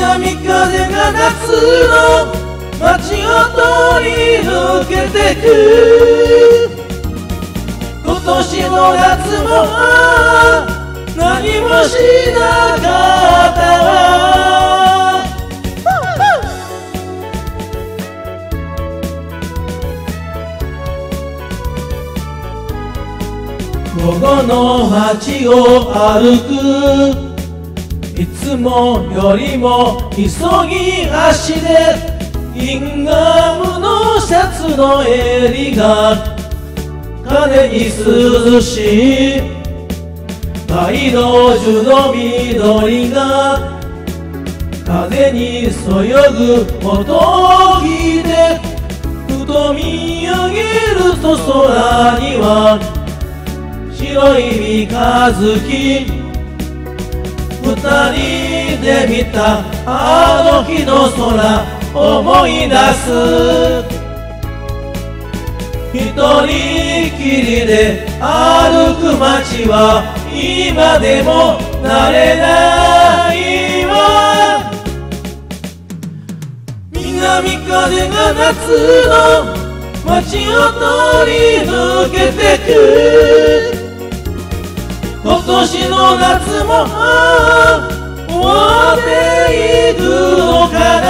南風が夏の街を通り抜けてく。今年の夏も何もしなかったわ。午後の街を歩くいつもよりも急ぎ足でインガムのシャツの襟が風に涼しい街道樹の緑が風にそよぐ音を聞いてふと見上げると空には白い三日月二人で見たあの日の空思い出す。一人きりで歩く街は今でも慣れないわ。南風が夏の街を通り抜けてく。年の夏も終わっていくのかな。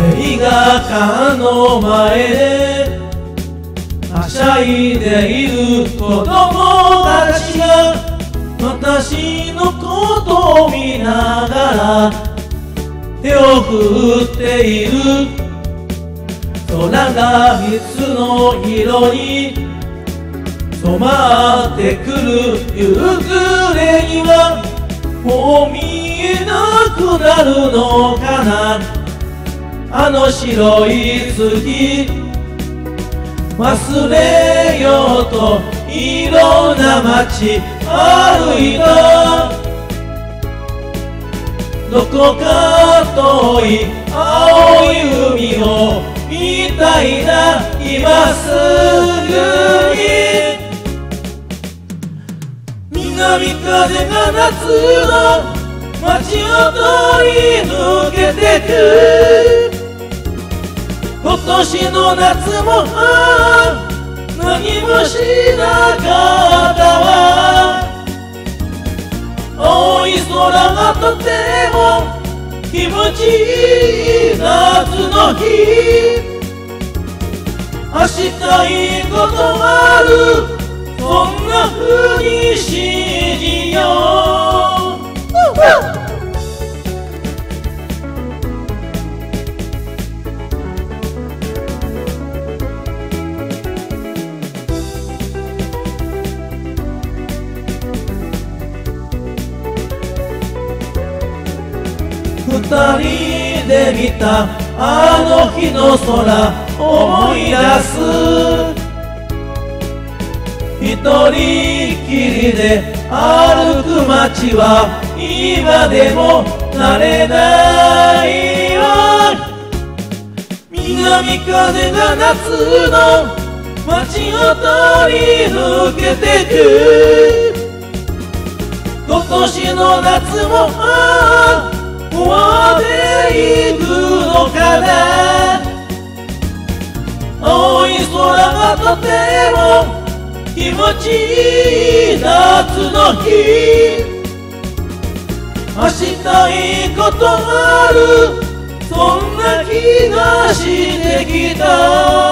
映画館の前ではしゃいでいる子供たちが私のことを見ながら手を振っている。空が蜜の色に染まってくる。夕暮れにはもう見えなくなるのかな。あの白い月忘れようといろんな街歩いた。どこか遠い青い海を見たいな今すぐに。南風が夏の街を通り抜けてく。今年の夏も何もしなかったわ。空がとても気持ちいい夏の日。明日いいことある。そんな風に信じよう。人で見たあの日の空思い出す。一人きりで歩く街は今でも慣れないわ南風が夏の街を通り抜けてく。今年の夏も終わっていくのかな青い空がとても気持ちいい夏の日明日いいことあるそんな気がしてきた